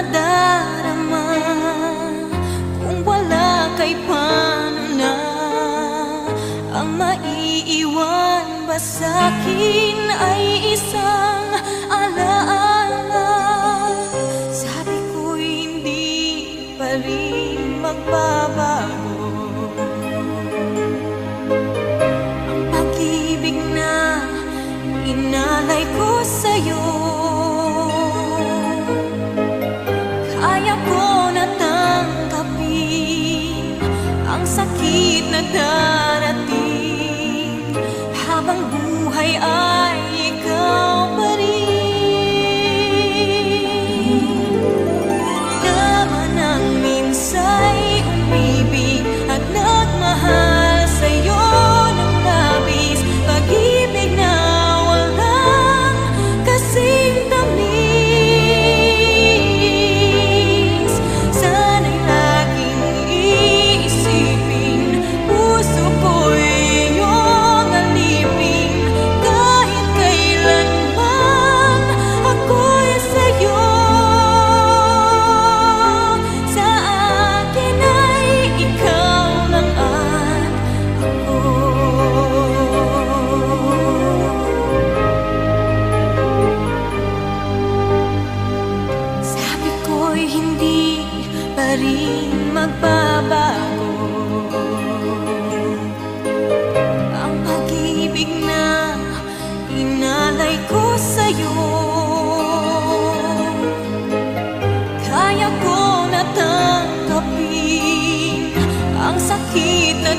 madadarama Kung wala kay panuna Ang maiiwan ba sa'kin sakit na dahil hindi pa rin magbabago. Ang pag-ibig na inalay ko sa'yo Kaya ko natanggapin ang sakit na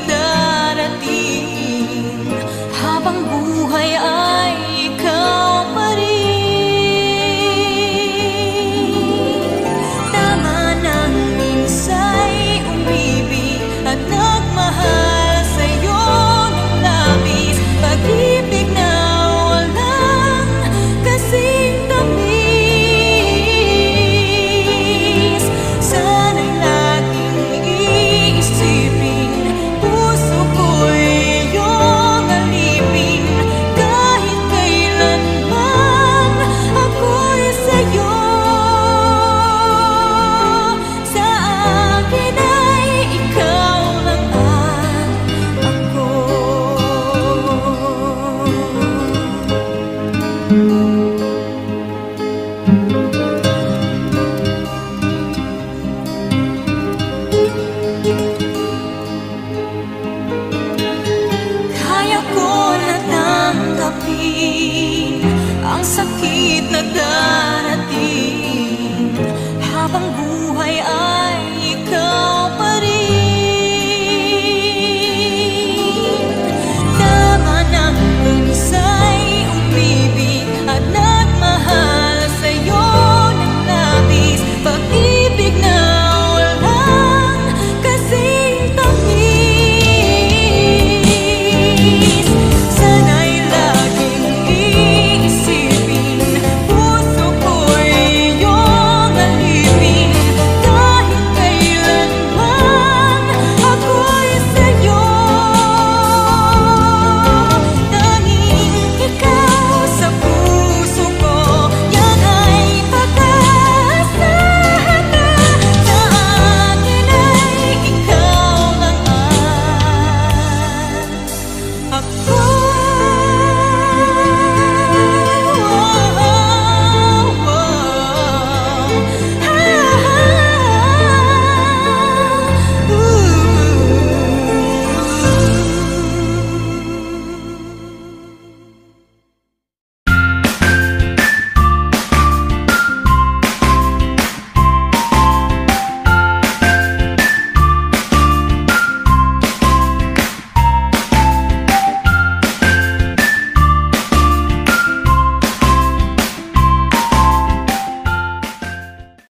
快爱。